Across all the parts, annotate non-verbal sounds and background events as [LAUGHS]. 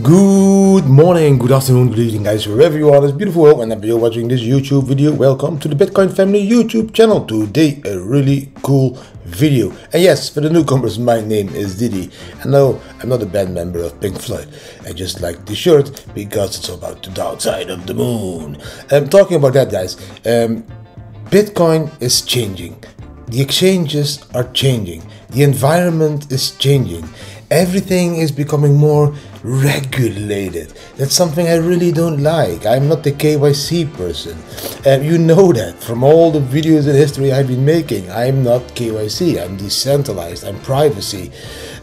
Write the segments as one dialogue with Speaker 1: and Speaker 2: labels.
Speaker 1: Good morning, good afternoon, good evening, guys, wherever you are this beautiful world. Whenever you're watching this YouTube video, welcome to the Bitcoin Family YouTube channel. Today, a really cool video. And yes, for the newcomers, my name is Didi. And no, I'm not a band member of Pink Floyd. I just like the shirt because it's about the dark side of the moon. I'm talking about that, guys. Um, Bitcoin is changing. The exchanges are changing. The environment is changing. Everything is becoming more regulated. That's something I really don't like. I'm not the KYC person. And you know that from all the videos in history I've been making. I'm not KYC. I'm decentralized. I'm privacy.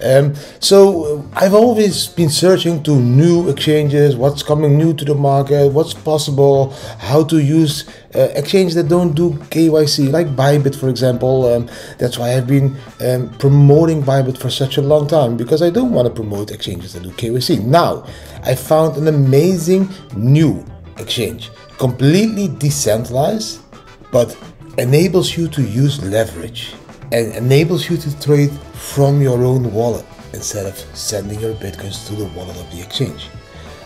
Speaker 1: Um, so uh, I've always been searching to new exchanges, what's coming new to the market, what's possible, how to use uh, exchanges that don't do KYC, like Bybit, for example. Um, that's why I've been um, promoting Bybit for such a long time because I don't want to promote exchanges that do KYC. Now, I found an amazing new exchange, completely decentralized, but enables you to use leverage and enables you to trade from your own wallet instead of sending your bitcoins to the wallet of the exchange.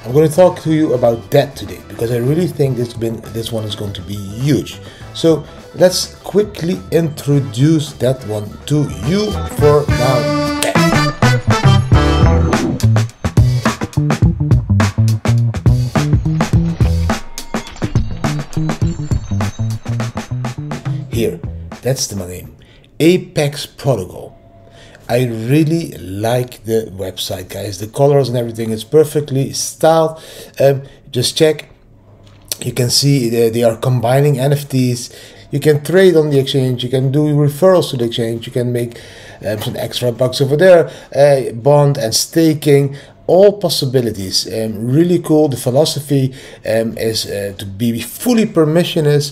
Speaker 1: I'm going to talk to you about that today because I really think this been this one is going to be huge. So let's quickly introduce that one to you for now. Here, that's the name. Apex Protocol. I really like the website, guys. The colors and everything is perfectly styled. Um, just check. You can see they, are combining NFTs. You can trade on the exchange. You can do referrals to the exchange. You can make um, some extra bucks over there. Uh, bond and staking all possibilities. Um, really cool. The philosophy um, is uh, to be fully permissionless,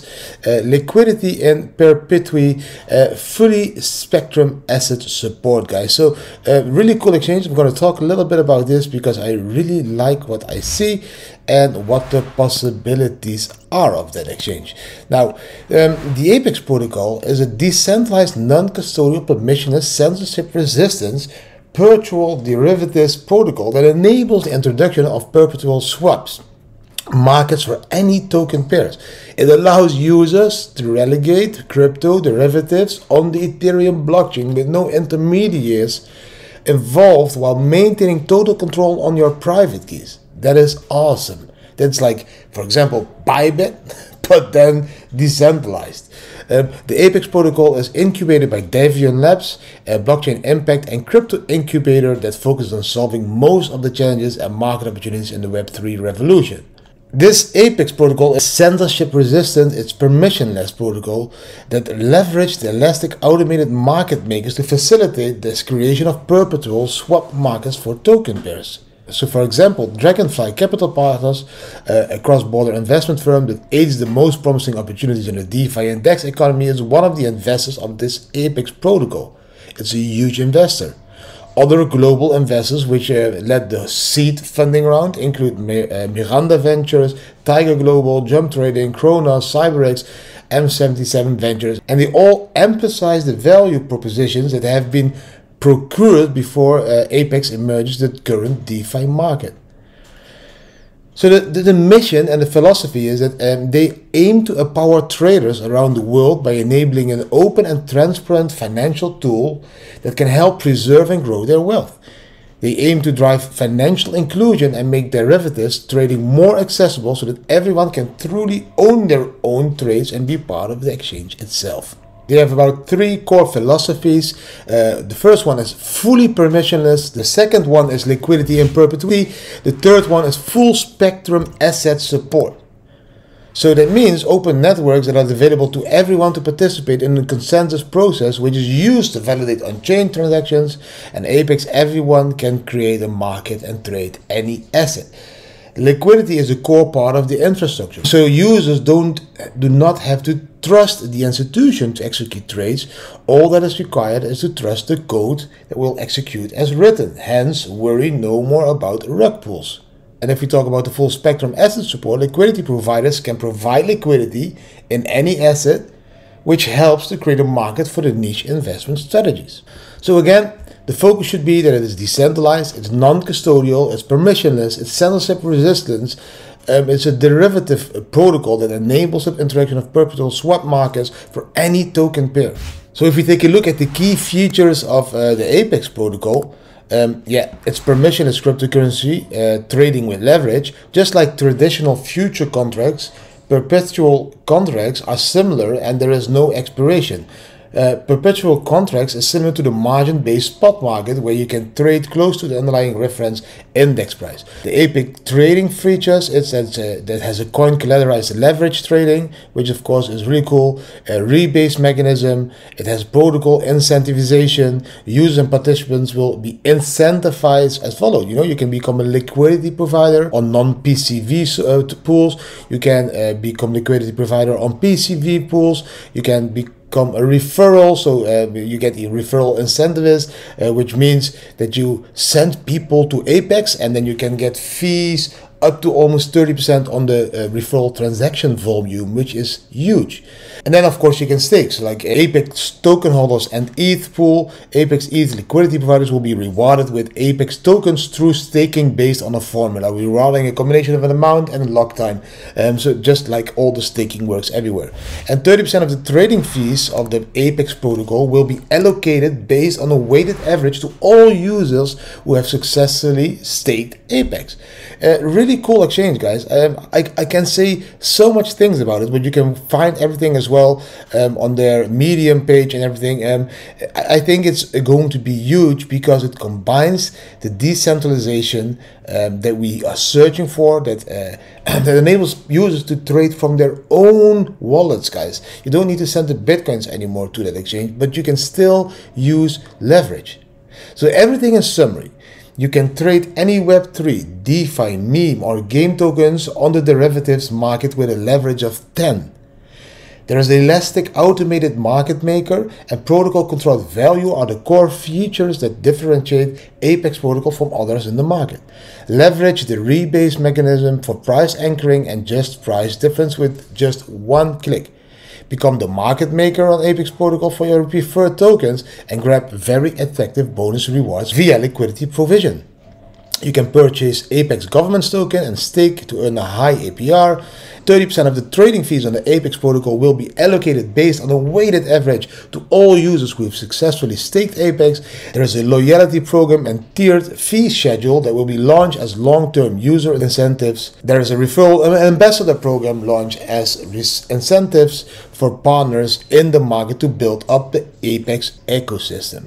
Speaker 1: uh, liquidity and perpetuity, uh, fully spectrum asset support, guys. So, uh, really cool exchange. I'm going to talk a little bit about this because I really like what I see and what the possibilities are of that exchange. Now, um, the Apex protocol is a decentralized, non-custodial, permissionless, censorship resistance perpetual derivatives protocol that enables the introduction of perpetual swaps markets for any token pairs. It allows users to relegate crypto derivatives on the Ethereum blockchain with no intermediaries involved while maintaining total control on your private keys. That is awesome. That's like, for example, Bybit, [LAUGHS] but then decentralized. Um, the Apex protocol is incubated by Davion Labs, a blockchain impact and crypto incubator that focuses on solving most of the challenges and market opportunities in the Web3 revolution. This Apex protocol is censorship resistant, it's permissionless protocol that leverage the elastic automated market makers to facilitate the creation of perpetual swap markets for token pairs. So, for example, Dragonfly Capital Partners, uh, a cross border investment firm that aids the most promising opportunities in the DeFi and DEX economy, is one of the investors of this Apex protocol. It's a huge investor. Other global investors which uh, led the seed funding round include uh, Mirana Ventures, Tiger Global, Jump Trading, Kronos, CyberX, M77 Ventures, and they all emphasize the value propositions that have been procured before uh, Apex emerges the current DeFi market. So the, the, the, mission and the philosophy is that um, they aim to empower traders around the world by enabling an open and transparent financial tool that can help preserve and grow their wealth. They aim to drive financial inclusion and make derivatives trading more accessible so that everyone can truly own their own trades and be part of the exchange itself. They have about three core philosophies. Uh, the first one is fully permissionless. The second one is liquidity in perpetuity. The third one is full spectrum asset support. So that means open networks that are available to everyone to participate in the consensus process, which is used to validate on-chain transactions. And Apex, everyone can create a market and trade any asset. Liquidity is a core part of the infrastructure. So users don't do not have to trust the institution to execute trades. All that is required is to trust the code that will execute as written. Hence, worry no more about rug pulls. And if we talk about the full spectrum asset support, liquidity providers can provide liquidity in any asset, which helps to create a market for the niche investment strategies. So again, The focus should be that it is decentralized, it's non-custodial, it's permissionless, it's censorship resistant, um, it's a derivative protocol that enables the interaction of perpetual swap markets for any token pair. So if we take a look at the key features of uh, the Apex protocol, um, yeah, it's permissionless cryptocurrency uh, trading with leverage, just like traditional future contracts. Perpetual contracts are similar and there is no expiration. Uh, perpetual contracts is similar to the margin-based spot market where you can trade close to the underlying reference index price. The Apex trading features it's, it's uh, that has a coin collateralized leverage trading, which of course is really cool. A rebase mechanism. It has protocol incentivization. Users and participants will be incentivized as follows. You know, you can become a liquidity provider on non-PCV uh, pools. You can uh, become liquidity provider on PCV pools. You can be become a referral. So uh, you get a referral incentives uh, which means that you send people to Apex and then you can get fees up to almost 30% on the uh, referral transaction volume, which is huge. And then, of course, you can stake. So, like Apex token holders and ETH pool, Apex ETH liquidity providers will be rewarded with Apex tokens through staking based on a formula, rewarding a combination of an amount and a lock time. Um, so, just like all the staking works everywhere. And 30% of the trading fees of the Apex protocol will be allocated based on a weighted average to all users who have successfully staked Apex. Uh, really cool exchange, guys. Um, I, I can say so much things about it, but you can find everything as well um, on their Medium page and everything. Um, I, I think it's going to be huge because it combines the decentralization um, that we are searching for, that uh, [CLEARS THROAT] that enables users to trade from their own wallets, guys. You don't need to send the bitcoins anymore to that exchange, but you can still use leverage. So everything in summary you can trade any Web3, DeFi, meme, or game tokens on the derivatives market with a leverage of 10. There is elastic automated market maker and protocol controlled value are the core features that differentiate Apex protocol from others in the market. Leverage the rebase mechanism for price anchoring and just price difference with just one click. Become the market maker on Apex Protocol for your preferred tokens and grab very effective bonus rewards via liquidity provision. You can purchase Apex Governance token and stake to earn a high APR 30% of the trading fees on the Apex protocol will be allocated based on a weighted average to all users who have successfully staked Apex. There is a loyalty program and tiered fee schedule that will be launched as long-term user incentives. There is a referral ambassador program launched as incentives for partners in the market to build up the Apex ecosystem.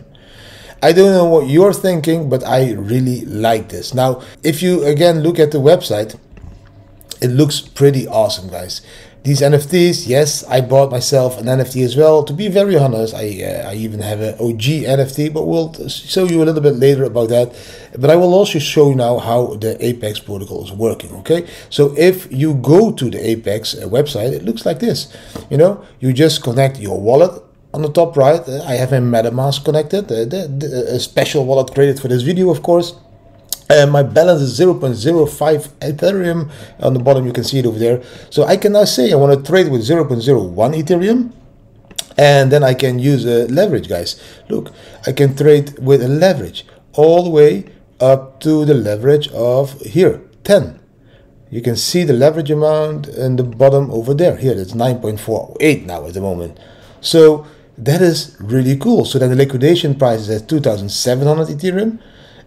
Speaker 1: I don't know what you're thinking, but I really like this. Now, if you again look at the website, it looks pretty awesome, guys. These NFTs, yes, I bought myself an NFT as well. To be very honest, I uh, I even have an OG NFT, but we'll show you a little bit later about that. But I will also show you now how the Apex protocol is working. Okay, so if you go to the Apex uh, website, it looks like this. You know, you just connect your wallet on the top right. Uh, I have a MetaMask connected, uh, a special wallet created for this video, of course. Uh, my balance is 0.05 Ethereum. On the bottom, you can see it over there. So I can now say I want to trade with 0.01 Ethereum. And then I can use a leverage, guys. Look, I can trade with a leverage all the way up to the leverage of here, 10. You can see the leverage amount in the bottom over there. Here, it's 9.48 now at the moment. So that is really cool. So then the liquidation price is at 2,700 Ethereum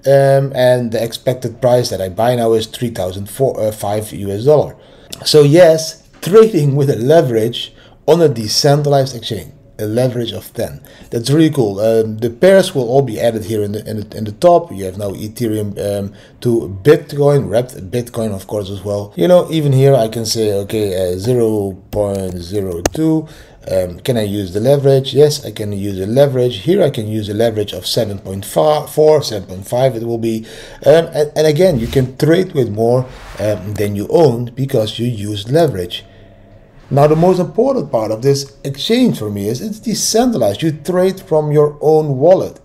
Speaker 1: um, and the expected price that I buy now is 3,005 US dollar. So yes, trading with a leverage on a decentralized exchange, a leverage of 10. That's really cool. Um, the pairs will all be added here in the in the, in the top. You have now Ethereum um, to Bitcoin, wrapped Bitcoin of course as well. You know, even here I can say okay, uh, 0.02 um, can I use the leverage? Yes, I can use the leverage. Here I can use a leverage of 7.4, 7.5 it will be. Um, and, and, again, you can trade with more um, than you own because you use leverage. Now the most important part of this exchange for me is it's decentralized. You trade from your own wallet.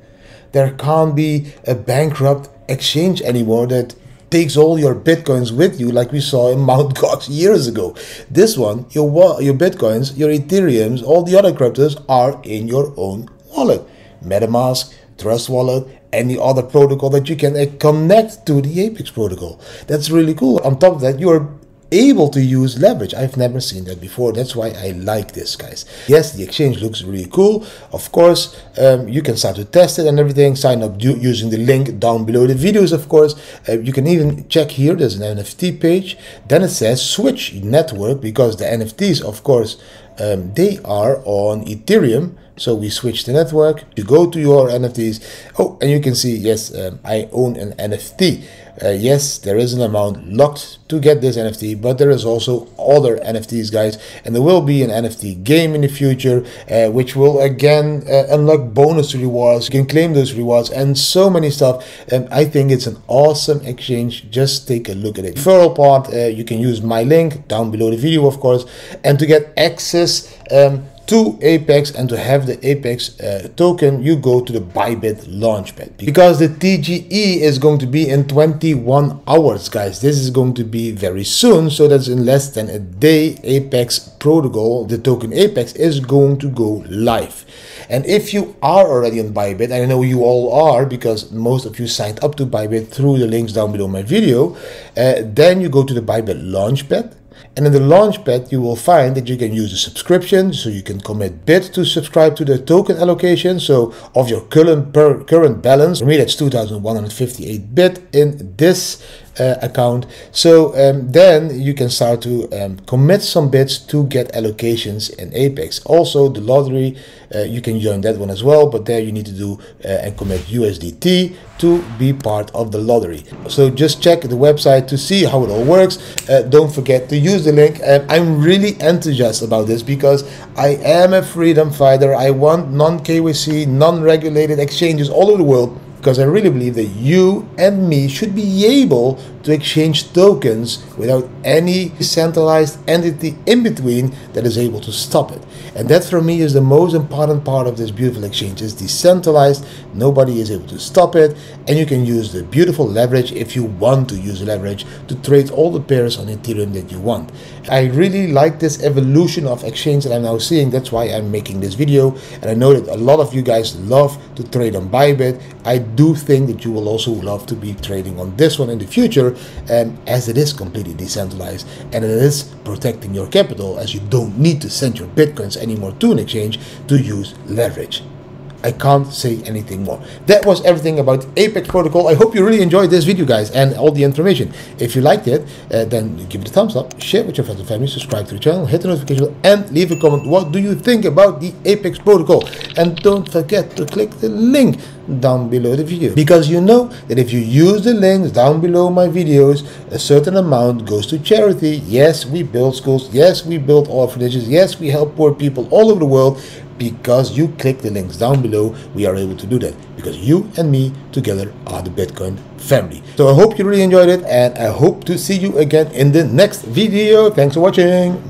Speaker 1: There can't be a bankrupt exchange anymore that takes all your bitcoins with you, like we saw in [LAUGHS] Mt. Gox years ago. This one, your your bitcoins, your Ethereums, all the other cryptos are in your own wallet. MetaMask, Trust Wallet, any other protocol that you can uh, connect to the Apex protocol. That's really cool. On top of that, you're able to use leverage. I've never seen that before. That's why I like this, guys. Yes, the exchange looks really cool. Of course, um, you can start to test it and everything. Sign up using the link down below the videos, of course. Uh, you can even check here. There's an NFT page. Then it says switch network because the NFTs, of course, um, they are on Ethereum. So we switch the network. You go to your NFTs. Oh, and you can see, yes, um, I own an NFT. Uh, yes, there is an amount locked to get this NFT, but there is also other NFTs, guys, and there will be an NFT game in the future, uh, which will again uh, unlock bonus rewards. You can claim those rewards and so many stuff. And I think it's an awesome exchange. Just take a look at it. Referral part, uh, you can use my link down below the video, of course, and to get access um, to Apex and to have the Apex uh, token, you go to the Bybit Launchpad because the TGE is going to be in 21 hours, guys. This is going to be very soon, so that's in less than a day. Apex protocol, the token Apex, is going to go live. And if you are already on Bybit, I know you all are because most of you signed up to Bybit through the links down below my video, uh, then you go to the Bybit Launchpad and in the Launchpad, you will find that you can use a subscription, so you can commit bit to subscribe to the token allocation. So of your current current balance, for me that's 2,158 bit in this uh, account. So um, then you can start to um, commit some bits to get allocations in Apex. Also the lottery, uh, you can join that one as well, but there you need to do uh, and commit USDT to be part of the lottery. So just check the website to see how it all works. Uh, don't forget to use the link. I'm really enthusiastic about this because I am a freedom fighter. I want non-KYC, non-regulated exchanges all over the world because I really believe that you and me should be able to exchange tokens without any centralized entity in between that is able to stop it. And that for me is the most important part of this beautiful exchange. It's decentralized, nobody is able to stop it, and you can use the beautiful leverage if you want to use leverage to trade all the pairs on Ethereum that you want. I really like this evolution of exchange that I'm now seeing. That's why I'm making this video. And I know that a lot of you guys love to trade on Bybit. I do think that you will also love to be trading on this one in the future um, as it is completely decentralized and it is protecting your capital as you don't need to send your bitcoins anymore to an exchange to use leverage. I can't say anything more. That was everything about Apex Protocol. I hope you really enjoyed this video, guys, and all the information. If you liked it, uh, then give it a thumbs up, share with your friends and family, subscribe to the channel, hit the notification and leave a comment. What do you think about the Apex Protocol? And don't forget to click the link down below the video because you know that if you use the links down below my videos a certain amount goes to charity yes we build schools yes we build orphanages yes we help poor people all over the world because you click the links down below we are able to do that. Because you and me together are the bitcoin family. So i hope you really enjoyed it and i hope to see you again in the next video. Thanks for watching